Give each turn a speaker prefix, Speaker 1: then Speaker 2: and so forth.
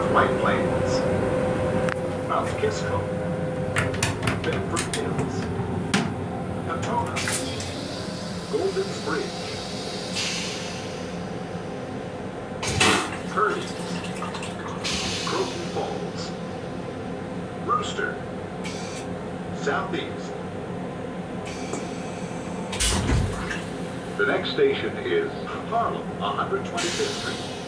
Speaker 1: North White Plains, Mount Kisco, Bedford Hills, Katonah, Golden's Bridge, Purdy, Croton Falls, Brewster, Southeast. The next station is Harlem, 125th Street.